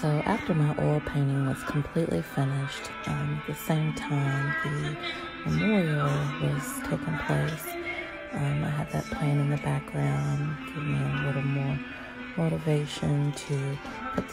So after my oil painting was completely finished, um, at the same time the memorial was taking place, um, I had that playing in the background, giving me a little more motivation to put